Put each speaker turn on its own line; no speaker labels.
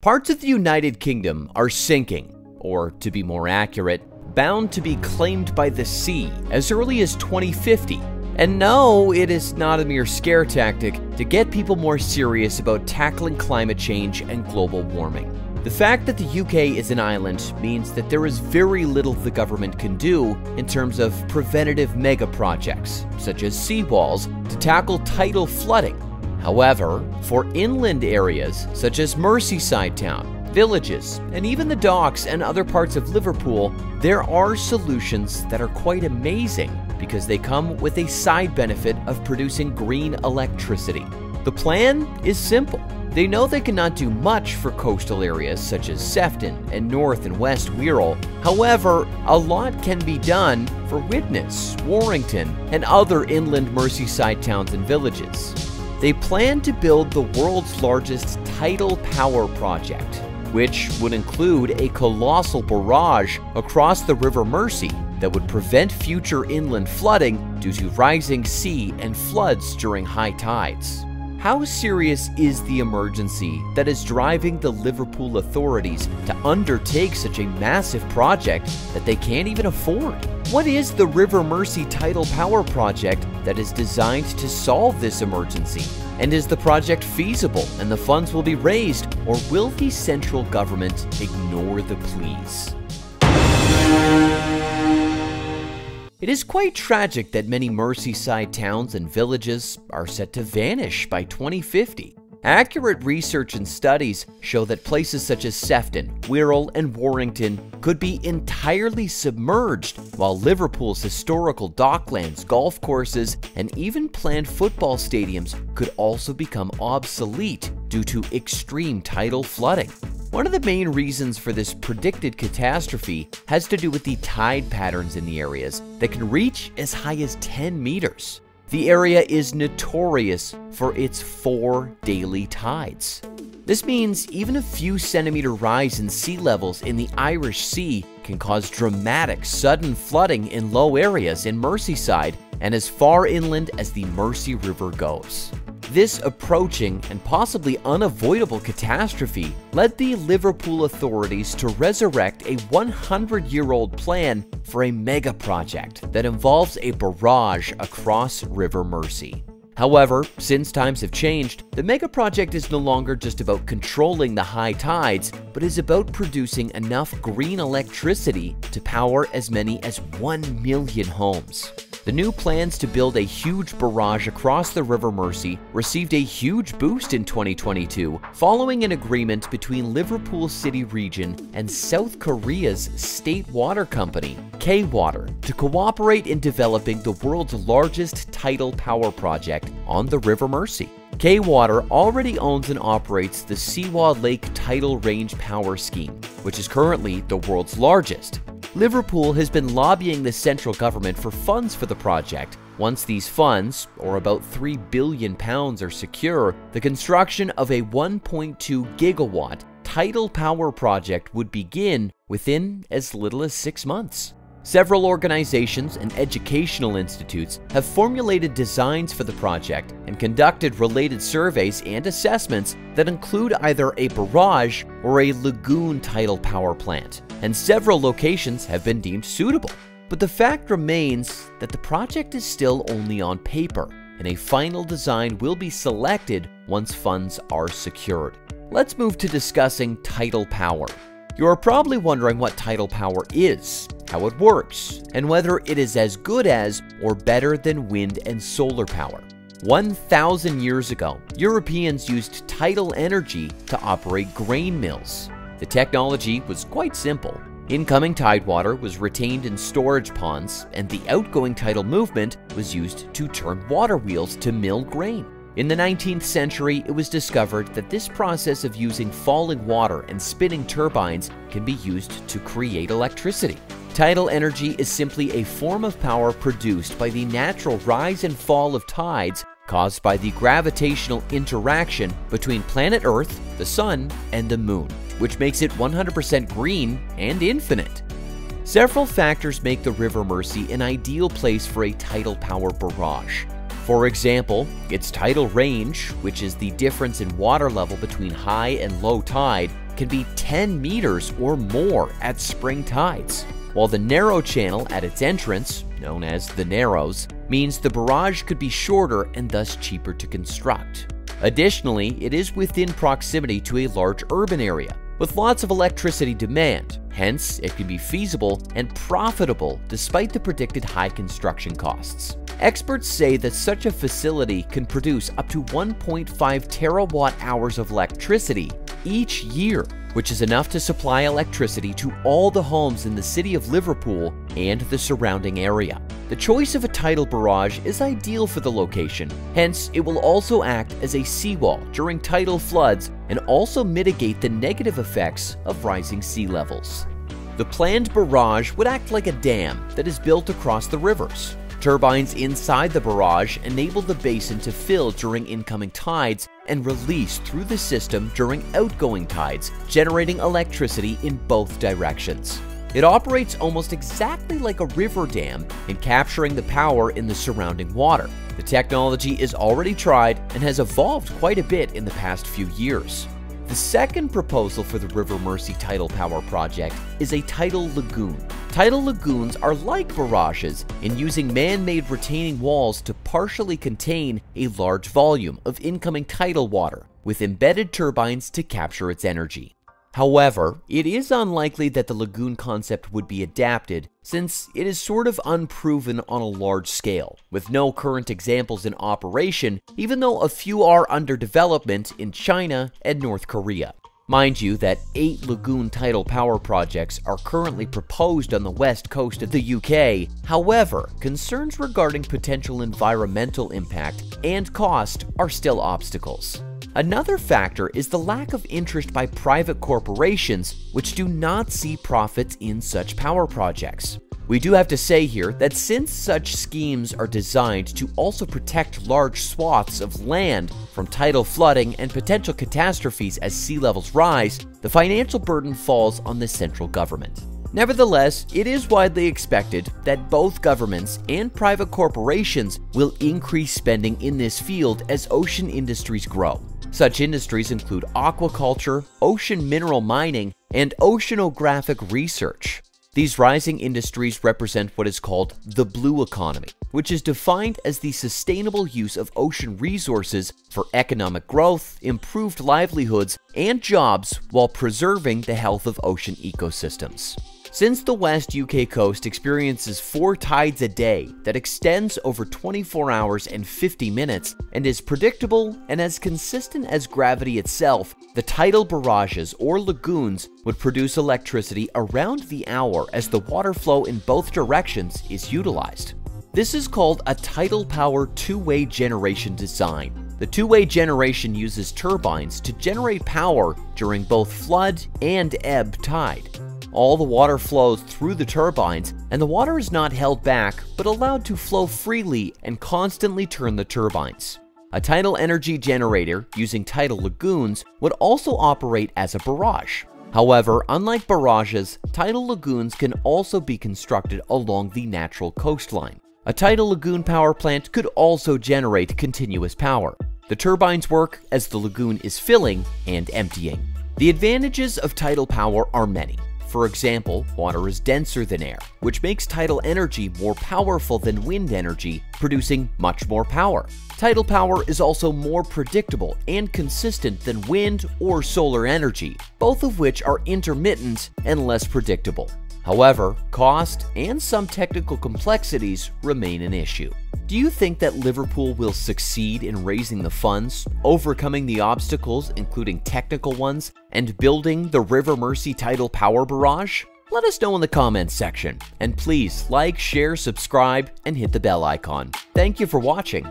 Parts of the United Kingdom are sinking, or to be more accurate, bound to be claimed by the sea as early as 2050. And no, it is not a mere scare tactic to get people more serious about tackling climate change and global warming. The fact that the UK is an island means that there is very little the government can do in terms of preventative mega projects, such as seawalls, to tackle tidal flooding. However, for inland areas such as Merseyside Town, villages, and even the docks and other parts of Liverpool, there are solutions that are quite amazing because they come with a side benefit of producing green electricity. The plan is simple. They know they cannot do much for coastal areas such as Sefton and North and West Wirral. However, a lot can be done for Widnes, Warrington, and other inland Merseyside towns and villages. They plan to build the world's largest tidal power project, which would include a colossal barrage across the River Mersey that would prevent future inland flooding due to rising sea and floods during high tides. How serious is the emergency that is driving the Liverpool authorities to undertake such a massive project that they can't even afford? What is the River Mersey Tidal Power Project that is designed to solve this emergency? And is the project feasible and the funds will be raised, or will the central government ignore the pleas? It is quite tragic that many Merseyside towns and villages are set to vanish by 2050. Accurate research and studies show that places such as Sefton, Wirral, and Warrington could be entirely submerged, while Liverpool's historical docklands, golf courses, and even planned football stadiums could also become obsolete due to extreme tidal flooding. One of the main reasons for this predicted catastrophe has to do with the tide patterns in the areas that can reach as high as 10 meters. The area is notorious for its four daily tides. This means even a few centimeter rise in sea levels in the Irish Sea can cause dramatic sudden flooding in low areas in Merseyside and as far inland as the Mersey River goes. This approaching and possibly unavoidable catastrophe led the Liverpool authorities to resurrect a 100 year old plan for a mega project that involves a barrage across River Mersey. However, since times have changed, the mega project is no longer just about controlling the high tides, but is about producing enough green electricity to power as many as 1 million homes. The new plans to build a huge barrage across the River Mersey received a huge boost in 2022 following an agreement between Liverpool City Region and South Korea's state water company, K-Water, to cooperate in developing the world's largest tidal power project on the River Mersey. K-Water already owns and operates the Sihwa Lake Tidal Range Power Scheme, which is currently the world's largest. Liverpool has been lobbying the central government for funds for the project. Once these funds, or about 3 billion pounds, are secure, the construction of a 1.2 gigawatt tidal power project would begin within as little as six months. Several organizations and educational institutes have formulated designs for the project and conducted related surveys and assessments that include either a barrage or a lagoon tidal power plant, and several locations have been deemed suitable. But the fact remains that the project is still only on paper, and a final design will be selected once funds are secured. Let's move to discussing tidal power. You are probably wondering what tidal power is how it works, and whether it is as good as or better than wind and solar power. 1,000 years ago, Europeans used tidal energy to operate grain mills. The technology was quite simple. Incoming tidewater was retained in storage ponds, and the outgoing tidal movement was used to turn water wheels to mill grain. In the 19th century, it was discovered that this process of using falling water and spinning turbines can be used to create electricity. Tidal energy is simply a form of power produced by the natural rise and fall of tides caused by the gravitational interaction between planet Earth, the Sun, and the Moon, which makes it 100% green and infinite. Several factors make the River Mersey an ideal place for a tidal power barrage. For example, its tidal range, which is the difference in water level between high and low tide, can be 10 meters or more at spring tides, while the narrow channel at its entrance, known as the Narrows, means the barrage could be shorter and thus cheaper to construct. Additionally, it is within proximity to a large urban area, with lots of electricity demand, hence it can be feasible and profitable despite the predicted high construction costs. Experts say that such a facility can produce up to 1.5 terawatt hours of electricity each year, which is enough to supply electricity to all the homes in the city of Liverpool and the surrounding area. The choice of a tidal barrage is ideal for the location, hence it will also act as a seawall during tidal floods and also mitigate the negative effects of rising sea levels. The planned barrage would act like a dam that is built across the rivers. Turbines inside the barrage enable the basin to fill during incoming tides and release through the system during outgoing tides, generating electricity in both directions. It operates almost exactly like a river dam in capturing the power in the surrounding water. The technology is already tried and has evolved quite a bit in the past few years. The second proposal for the River Mersey Tidal Power Project is a tidal lagoon. Tidal lagoons are like barrages in using man-made retaining walls to partially contain a large volume of incoming tidal water, with embedded turbines to capture its energy. However, it is unlikely that the lagoon concept would be adapted since it is sort of unproven on a large scale, with no current examples in operation, even though a few are under development in China and North Korea. Mind you that eight lagoon tidal power projects are currently proposed on the west coast of the UK. However, concerns regarding potential environmental impact and cost are still obstacles. Another factor is the lack of interest by private corporations which do not see profits in such power projects. We do have to say here that since such schemes are designed to also protect large swaths of land from tidal flooding and potential catastrophes as sea levels rise, the financial burden falls on the central government. Nevertheless, it is widely expected that both governments and private corporations will increase spending in this field as ocean industries grow. Such industries include aquaculture, ocean mineral mining, and oceanographic research. These rising industries represent what is called the blue economy, which is defined as the sustainable use of ocean resources for economic growth, improved livelihoods, and jobs while preserving the health of ocean ecosystems. Since the west UK coast experiences four tides a day that extends over 24 hours and 50 minutes and is predictable and as consistent as gravity itself, the tidal barrages or lagoons would produce electricity around the hour as the water flow in both directions is utilized. This is called a tidal power two-way generation design. The two-way generation uses turbines to generate power during both flood and ebb tide. All the water flows through the turbines, and the water is not held back but allowed to flow freely and constantly turn the turbines. A tidal energy generator using tidal lagoons would also operate as a barrage. However, unlike barrages, tidal lagoons can also be constructed along the natural coastline. A tidal lagoon power plant could also generate continuous power. The turbines work as the lagoon is filling and emptying. The advantages of tidal power are many. For example, water is denser than air, which makes tidal energy more powerful than wind energy, producing much more power. Tidal power is also more predictable and consistent than wind or solar energy, both of which are intermittent and less predictable. However, cost and some technical complexities remain an issue. Do you think that Liverpool will succeed in raising the funds, overcoming the obstacles, including technical ones, and building the River Mersey Tidal Power Barrage? Let us know in the comments section. And please like, share, subscribe, and hit the bell icon. Thank you for watching.